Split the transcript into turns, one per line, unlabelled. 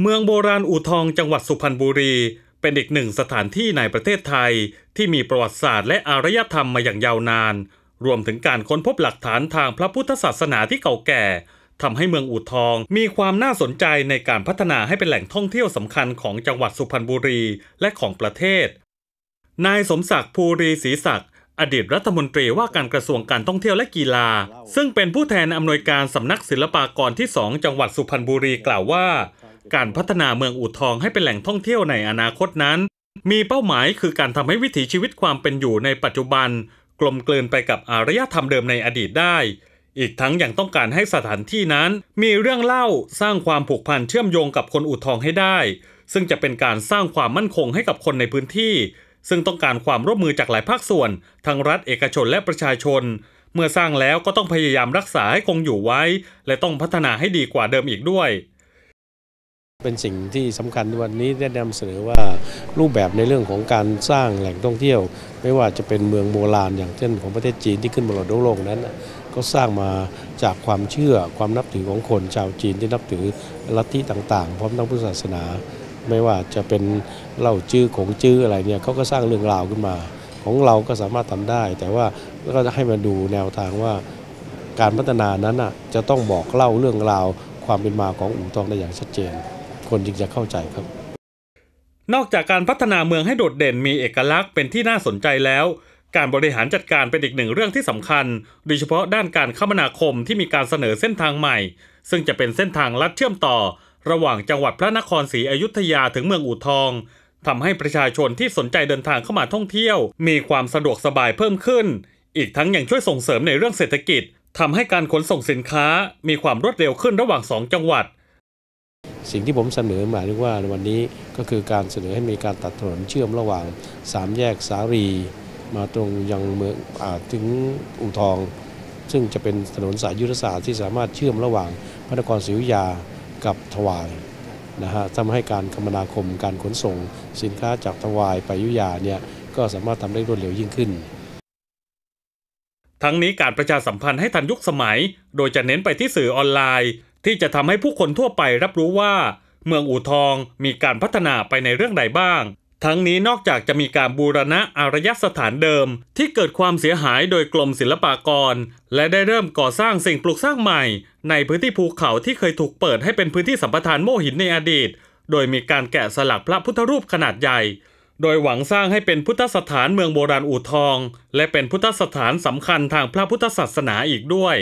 เมืองโบราณอู่ทองจังหวัดสุพรรณบุรี เป็นอีกหนึ่งสถานที่ในประเทศไทย ที่มีประวัติศาสตร์และอารยธรรมมาอย่างยาวนาน รวมถึงการค้นพบหลักฐานทางพระพุทธศาสนาที่เก่าแก่ทำให้เมืองอู่ทองมีความน่าสนใจในการพัฒนาให้เป็นแหล่งท่องเที่ยวสำคัญของจังหวัดสุพรรณบุรีและของประเทศ นายสมศักดิ์ภูรีศรีศักดิ์อดีตรัฐมนตรีว่าการกระทรวงการท่องเที่ยวและกีฬา ซึ่งเป็นผู้แทนอำนวยการสำนักศิลปากรที่ 2 จังหวัดสุพรรณบุรีกล่าวว่า การพัฒนาเมืองอู่ทองให้เป็นแหล่งท่องเที่ยวในอนาคตนั้น มีเป้าหมายคือการทำให้วิถีชีวิตความเป็นอยู่ในปัจจุบัน กลมกลืนไปกับอารยธรรมเดิมในอดีตได้ อีกทั้งยังต้องการให้สถานที่นั้น มีเรื่องเล่าสร้างความผูกพันเชื่อมโยงกับคนอู่ทองให้ได้ ซึ่งจะเป็นการสร้างความมั่นคงให้กับคนในพื้นที่ ซึ่งต้องการความร่วมมือจากหลายภาคส่วน ทั้งรัฐเอกชนและประชาชนเมื่อสร้างแล้วก็ต้องพยายามรักษาให้คงอยู่ไว้ และต้องพัฒนาให้ดีกว่าเดิมอีกด้วย
เป็นสิ่งที่สำคัญวันนี้ได้นำเสนอว่ารูปแบบในเรื่องของการสร้างแหล่งท่องเที่ยว ไม่ว่าจะเป็นเมืองโบราณอย่างเช่นของประเทศจีนที่ขึ้นมรดกโลกนั้น ก็สร้างมาจากความเชื่อความนับถือของคนชาวจีนที่นับถือลัทธิต่างๆ พร้อมทั้งพุทธศาสนา ไม่ว่าจะเป็นเล่าจื้อของจื้ออะไรเนี่ยเขาก็สร้างเรื่องราวขึ้นมา ของเราก็สามารถทำได้ แต่ว่าก็จะให้มาดูแนวทางว่าการพัฒนานั้นจะต้องบอกเล่าเรื่องราวความเป็นมาของอู่ทองได้อย่างชัดเจน คนจึงจะเข้าใจครับ
นอกจากการพัฒนาเมืองให้โดดเด่นมีเอกลักษณ์เป็นที่น่าสนใจแล้ว การบริหารจัดการเป็นอีกหนึ่งเรื่องที่สำคัญ โดยเฉพาะด้านการคมนาคมที่มีการเสนอเส้นทางใหม่ ซึ่งจะเป็นเส้นทางลัดเชื่อมต่อ ระหว่างจังหวัดพระนครศรีอยุธยาถึงเมืองอู่ทองทำให้ประชาชนที่สนใจเดินทางเข้ามาท่องเที่ยว มีความสะดวกสบายเพิ่มขึ้น อีกทั้งยังช่วยส่งเสริมในเรื่องเศรษฐกิจทำให้การขนส่งสินค้า มีความรวดเร็วขึ้นระหว่างสองจังหวัด
สิ่งที่ผมเสนอหมายถึงว่าในวันนี้ก็คือการเสนอให้มีการตัดถนนเชื่อมระหว่างสามแยกสารี มาตรงยังเมืองอถึงอู่ทอง ซึ่งจะเป็นถนนสายยุทธศาสตร์ที่สามารถเชื่อมระหว่างพระนครศรีอยุธยากับถวายนะฮะทำให้การคมนาคมการขนส่ง สินค้าจากถวายไปยุธยาเนี่ยก็สามารถทำได้รวดเร็วยิ่งขึ้น
ทั้งนี้การประชาสัมพันธ์ให้ทันยุคสมัย โดยจะเน้นไปที่สื่อออนไลน์ ที่จะทำให้ผู้คนทั่วไปรับรู้ว่า เมืองอู่ทองมีการพัฒนาไปในเรื่องใดบ้าง ทั้งนี้นอกจากจะมีการบูรณะอารยสถานเดิม ที่เกิดความเสียหายโดยกรมศิลปากร และได้เริ่มก่อสร้างสิ่งปลูกสร้างใหม่ ในพื้นที่ภูเขาที่เคยถูกเปิดให้เป็นพื้นที่สัมปทานโมหินในอดีต โดยมีการแกะสลักพระพุทธรูปขนาดใหญ่โดยหวังสร้างให้เป็นพุทธสถานเมืองโบราณอู่ทอง และเป็นพุทธสถานสำคัญทางพระพุทธศาสนาอีกด้วย